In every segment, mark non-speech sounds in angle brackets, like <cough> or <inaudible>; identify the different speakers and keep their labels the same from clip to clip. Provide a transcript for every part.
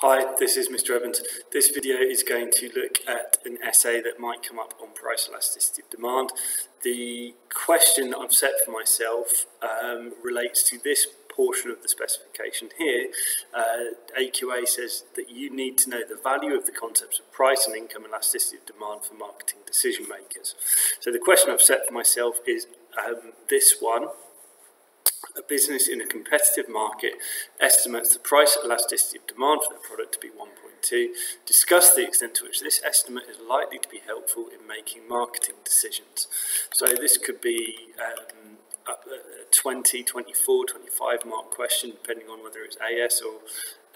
Speaker 1: Hi, this is Mr. Evans. This video is going to look at an essay that might come up on price elasticity of demand. The question I've set for myself um, relates to this portion of the specification here. Uh, AQA says that you need to know the value of the concepts of price and income elasticity of demand for marketing decision makers. So the question I've set for myself is um, this one business in a competitive market estimates the price elasticity of demand for their product to be 1.2. Discuss the extent to which this estimate is likely to be helpful in making marketing decisions. So this could be um, a 20, 24, 25 mark question, depending on whether it's AS or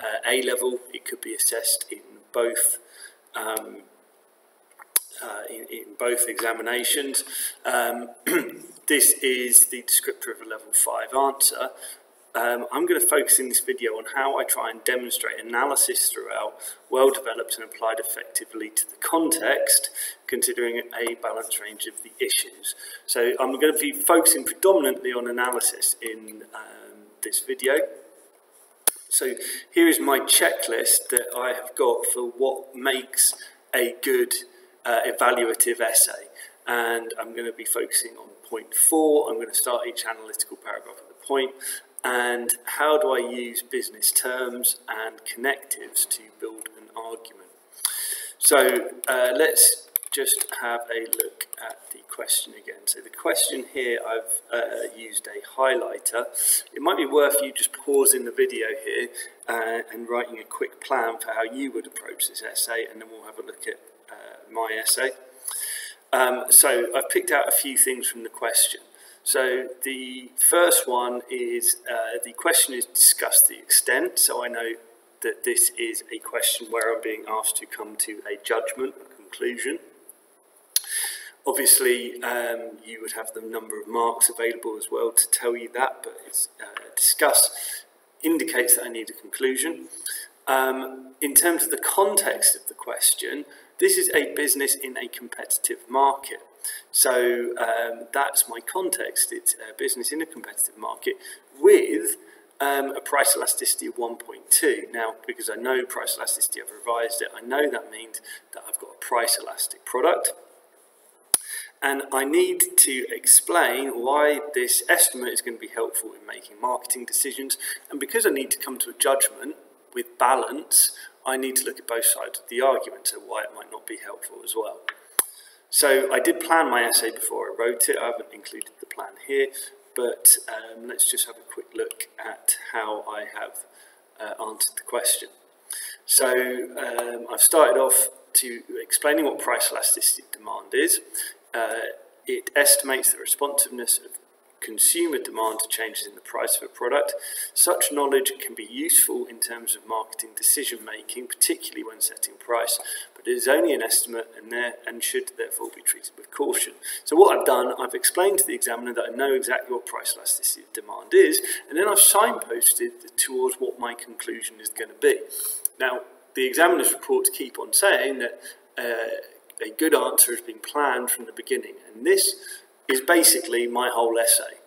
Speaker 1: uh, A level. It could be assessed in both um, uh, in, in, both examinations. Um, <clears throat> this is the descriptor of a level 5 answer. Um, I'm going to focus in this video on how I try and demonstrate analysis throughout, well developed and applied effectively to the context, considering a balanced range of the issues. So I'm going to be focusing predominantly on analysis in um, this video. So here is my checklist that I have got for what makes a good uh, evaluative essay. And I'm going to be focusing on point four. I'm going to start each analytical paragraph at the point. And how do I use business terms and connectives to build an argument? So uh, let's just have a look at the question again. So the question here, I've uh, used a highlighter. It might be worth you just pausing the video here uh, and writing a quick plan for how you would approach this essay, and then we'll have a look at my essay. Um, so I've picked out a few things from the question. So the first one is uh, the question is discuss the extent. So I know that this is a question where I'm being asked to come to a judgment, a conclusion. Obviously, um, you would have the number of marks available as well to tell you that, but it's uh, discuss indicates that I need a conclusion. Um, in terms of the context of the question, this is a business in a competitive market. So um, that's my context. It's a business in a competitive market with um, a price elasticity of 1.2. Now, because I know price elasticity, I've revised it, I know that means that I've got a price elastic product. And I need to explain why this estimate is going to be helpful in making marketing decisions. And because I need to come to a judgment with balance, I need to look at both sides of the argument, so why it might not be helpful as well. So I did plan my essay before I wrote it. I haven't included the plan here, but um, let's just have a quick look at how I have uh, answered the question. So um, I've started off to explaining what price elasticity demand is. Uh, it estimates the responsiveness of consumer demand to changes in the price of a product. Such knowledge can be useful in terms of marketing decision making, particularly when setting price, but it is only an estimate and, there, and should therefore be treated with caution. So what I've done, I've explained to the examiner that I know exactly what price elasticity of demand is, and then I've signposted towards what my conclusion is going to be. Now, the examiner's reports keep on saying that uh, a good answer has been planned from the beginning, and this is basically my whole essay.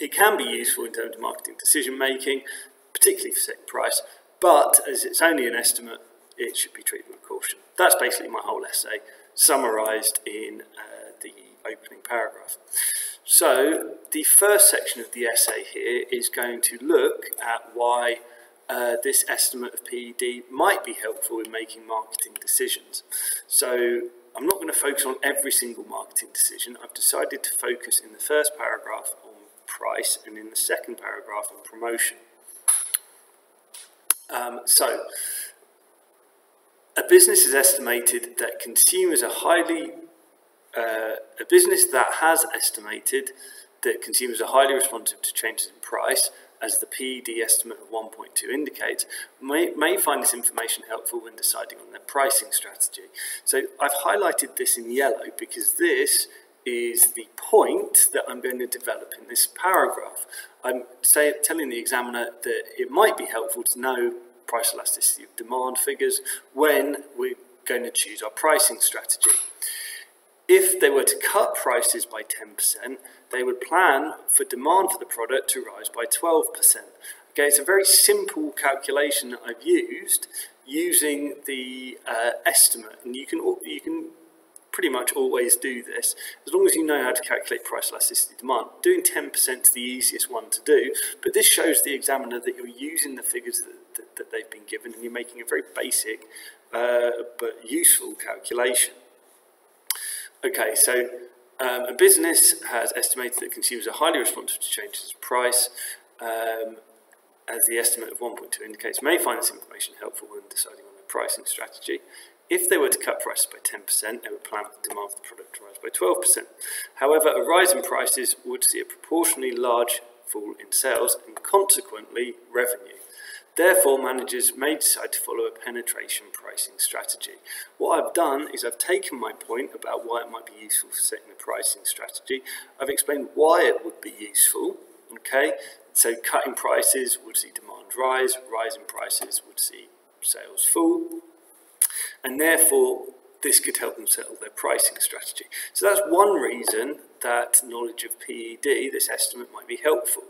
Speaker 1: It can be useful in terms of marketing decision making, particularly for setting price, but as it's only an estimate, it should be treated with caution. That's basically my whole essay, summarised in uh, the opening paragraph. So, the first section of the essay here is going to look at why uh, this estimate of PED might be helpful in making marketing decisions. So, I'm not going to focus on every single marketing decision. I've decided to focus in the first paragraph on price and in the second paragraph on promotion. Um, so, a business is estimated that consumers are highly, uh, a business that has estimated that consumers are highly responsive to changes in price as the PED estimate of 1.2 indicates, may, may find this information helpful when deciding on their pricing strategy. So I've highlighted this in yellow because this is the point that I'm going to develop in this paragraph. I'm say, telling the examiner that it might be helpful to know price elasticity of demand figures when we're going to choose our pricing strategy. If they were to cut prices by 10%, they would plan for demand for the product to rise by 12%. Okay, it's a very simple calculation that I've used using the uh, estimate, and you can you can pretty much always do this as long as you know how to calculate price elasticity demand. Doing 10% is the easiest one to do, but this shows the examiner that you're using the figures that, that, that they've been given and you're making a very basic uh, but useful calculation. Okay, so um, a business has estimated that consumers are highly responsive to changes in price. Um, as the estimate of 1.2 indicates, may find this information helpful when deciding on their pricing strategy. If they were to cut prices by 10%, they would plan for the demand for the product to rise by 12%. However, a rise in prices would see a proportionally large fall in sales and consequently revenue. Therefore, managers may decide to follow a penetration pricing strategy. What I've done is I've taken my point about why it might be useful for setting a pricing strategy. I've explained why it would be useful, okay? So cutting prices would see demand rise, rising prices would see sales fall, and therefore this could help them settle their pricing strategy. So that's one reason that knowledge of PED, this estimate, might be helpful.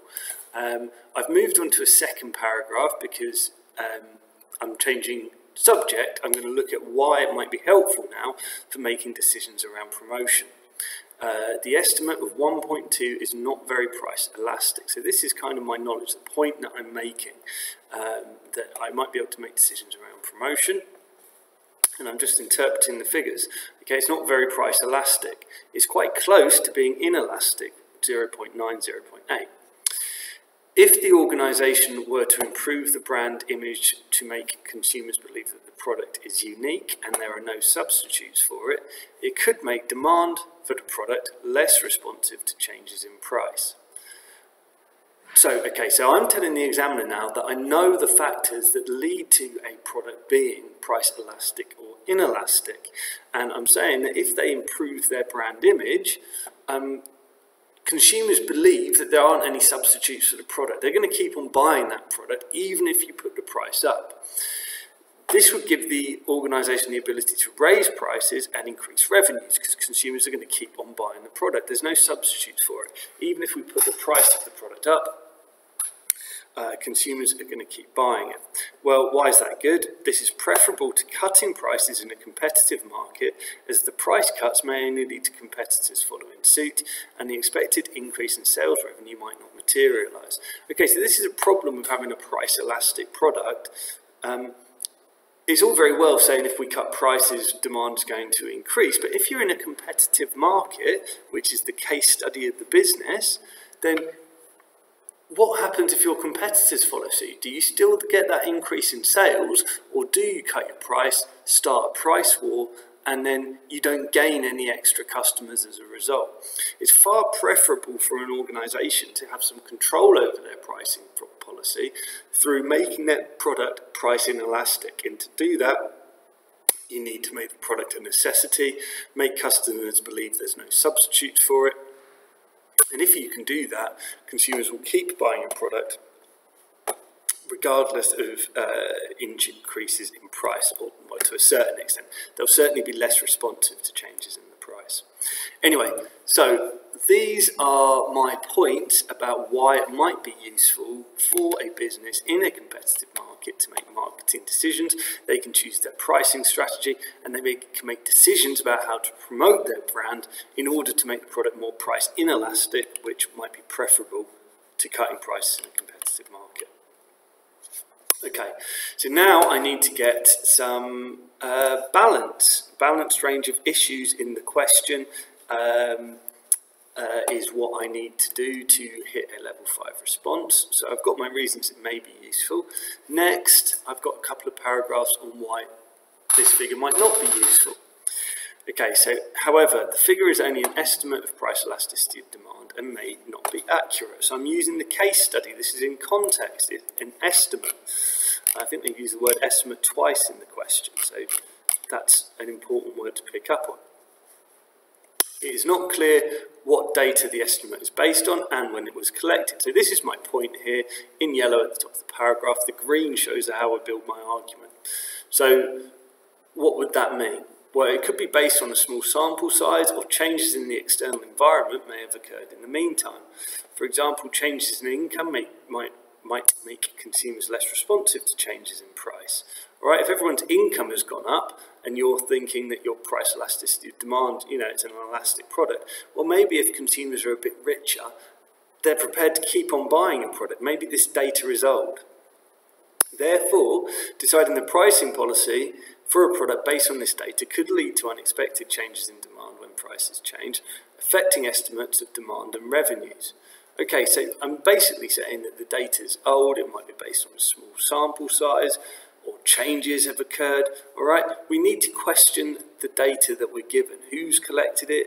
Speaker 1: Um, I've moved on to a second paragraph because um, I'm changing subject. I'm going to look at why it might be helpful now for making decisions around promotion. Uh, the estimate of 1.2 is not very price elastic. So this is kind of my knowledge, the point that I'm making, um, that I might be able to make decisions around promotion. And I'm just interpreting the figures. Okay, it's not very price elastic. It's quite close to being inelastic, 0.9, 0.8. If the organisation were to improve the brand image to make consumers believe that the product is unique and there are no substitutes for it, it could make demand for the product less responsive to changes in price. So, okay, so I'm telling the examiner now that I know the factors that lead to a product being price elastic or inelastic. And I'm saying that if they improve their brand image, um, consumers believe that there aren't any substitutes for the product. They're going to keep on buying that product even if you put the price up. This would give the organisation the ability to raise prices and increase revenues because consumers are going to keep on buying the product. There's no substitutes for it. Even if we put the price of the product up, uh, consumers are going to keep buying it. Well, why is that good? This is preferable to cutting prices in a competitive market as the price cuts may only lead to competitors following suit and the expected increase in sales revenue might not materialise. Okay, so this is a problem with having a price elastic product. Um, it's all very well saying if we cut prices, demand is going to increase, but if you're in a competitive market, which is the case study of the business, then what happens if your competitors follow suit? Do you still get that increase in sales, or do you cut your price, start a price war, and then you don't gain any extra customers as a result? It's far preferable for an organisation to have some control over their pricing policy through making that product price inelastic. And to do that, you need to make the product a necessity, make customers believe there's no substitutes for it, and if you can do that, consumers will keep buying your product regardless of uh, increases in price, or, to a certain extent. They'll certainly be less responsive to changes in Anyway, so these are my points about why it might be useful for a business in a competitive market to make marketing decisions. They can choose their pricing strategy and they can make decisions about how to promote their brand in order to make the product more price inelastic, which might be preferable to cutting prices in a competitive market. Okay, so now I need to get some uh, balance, balanced range of issues in the question. Um, uh, is what I need to do to hit a level 5 response. So I've got my reasons it may be useful. Next, I've got a couple of paragraphs on why this figure might not be useful. Okay, so however, the figure is only an estimate of price elasticity of demand and may not be accurate. So I'm using the case study. This is in context, it's an estimate. I think they've used the word estimate twice in the question, so that's an important word to pick up on. It is not clear what data the estimate is based on and when it was collected. So this is my point here in yellow at the top of the paragraph. The green shows how I build my argument. So what would that mean? Well, it could be based on a small sample size or changes in the external environment may have occurred in the meantime. For example, changes in income may, might might make consumers less responsive to changes in price. All right, if everyone's income has gone up and you're thinking that your price elasticity of demand, you know, it's an elastic product, well, maybe if consumers are a bit richer, they're prepared to keep on buying a product. Maybe this data is old. Therefore, deciding the pricing policy for a product based on this data could lead to unexpected changes in demand when prices change, affecting estimates of demand and revenues. Okay, so I'm basically saying that the data is old, it might be based on a small sample size, or changes have occurred, all right? We need to question the data that we're given. Who's collected it?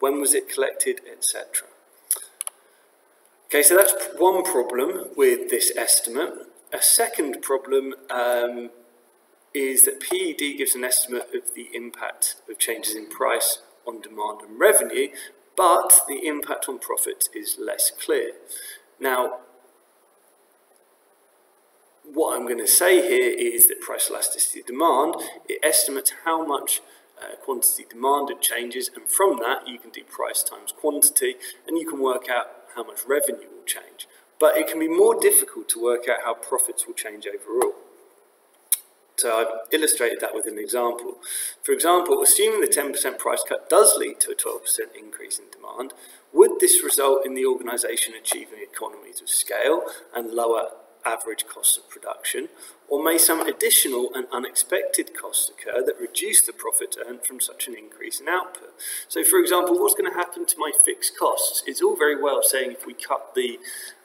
Speaker 1: When was it collected, etc. Okay, so that's one problem with this estimate. A second problem um, is that PED gives an estimate of the impact of changes in price on demand and revenue, but the impact on profits is less clear. Now, what I'm going to say here is that price elasticity demand, it estimates how much uh, quantity demanded changes, and from that you can do price times quantity, and you can work out how much revenue will change. But it can be more difficult to work out how profits will change overall. So I've illustrated that with an example. For example, assuming the 10% price cut does lead to a 12% increase in demand, would this result in the organisation achieving economies of scale and lower average costs of production, or may some additional and unexpected costs occur that reduce the profit earned from such an increase in output? So for example, what's going to happen to my fixed costs? It's all very well saying if we cut the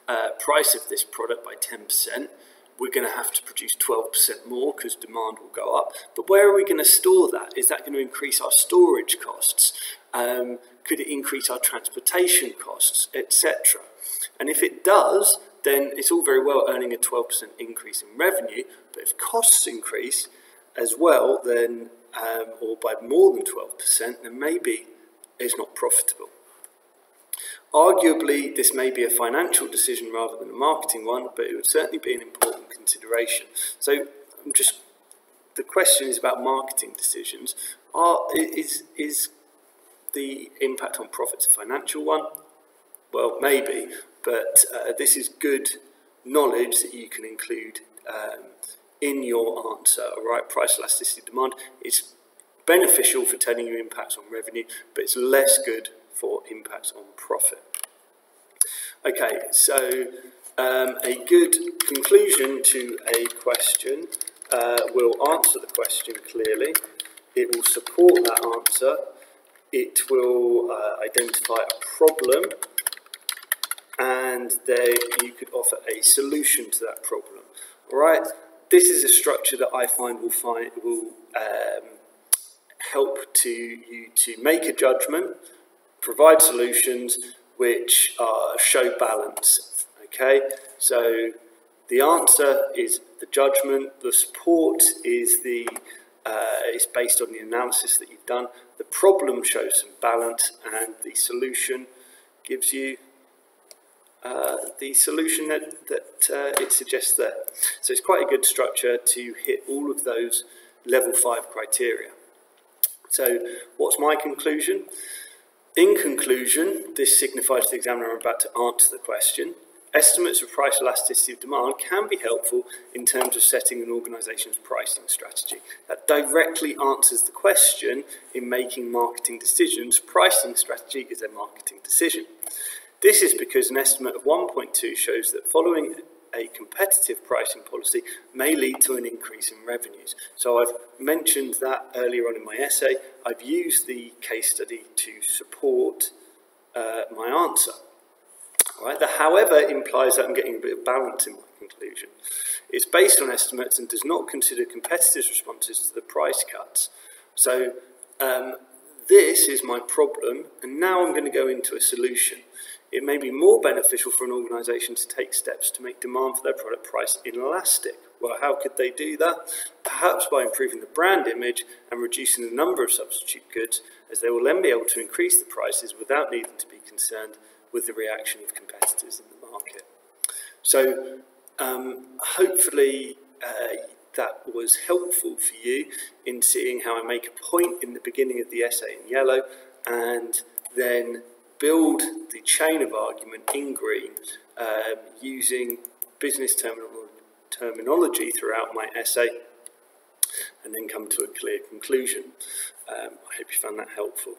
Speaker 1: uh, price of this product by 10%, we're going to have to produce 12% more because demand will go up. But where are we going to store that? Is that going to increase our storage costs? Um, could it increase our transportation costs, etc.? And if it does, then it's all very well earning a 12% increase in revenue, but if costs increase as well, then um, or by more than 12%, then maybe it's not profitable. Arguably, this may be a financial decision rather than a marketing one, but it would certainly be an important consideration. So, I'm just the question is about marketing decisions. Are, is, is the impact on profits a financial one? Well, maybe, but uh, this is good knowledge that you can include um, in your answer. All right, price elasticity demand is beneficial for telling you impacts on revenue, but it's less good for impacts on profit. Okay, so um, a good conclusion to a question uh, will answer the question clearly. It will support that answer. It will uh, identify a problem and there you could offer a solution to that problem. All right, this is a structure that I find will find will um, help to you to make a judgment provide solutions which uh, show balance. Okay, so the answer is the judgment, the support is the uh, is based on the analysis that you've done. The problem shows some balance, and the solution gives you uh, the solution that, that uh, it suggests there. So it's quite a good structure to hit all of those level 5 criteria. So what's my conclusion? In conclusion, this signifies to the examiner I'm about to answer the question. Estimates of price elasticity of demand can be helpful in terms of setting an organisation's pricing strategy. That directly answers the question in making marketing decisions. Pricing strategy is a marketing decision. This is because an estimate of 1.2 shows that following a competitive pricing policy may lead to an increase in revenues. So I've mentioned that earlier on in my essay. I've used the case study to support uh, my answer. Right? The however implies that I'm getting a bit of balance in my conclusion. It's based on estimates and does not consider competitors' responses to the price cuts. So um, this is my problem, and now I'm going to go into a solution it may be more beneficial for an organisation to take steps to make demand for their product price inelastic. Well, how could they do that? Perhaps by improving the brand image and reducing the number of substitute goods, as they will then be able to increase the prices without needing to be concerned with the reaction of competitors in the market. So, um, hopefully, uh, that was helpful for you in seeing how I make a point in the beginning of the essay in yellow and then build the chain of argument in green um, using business terminology throughout my essay and then come to a clear conclusion. Um, I hope you found that helpful.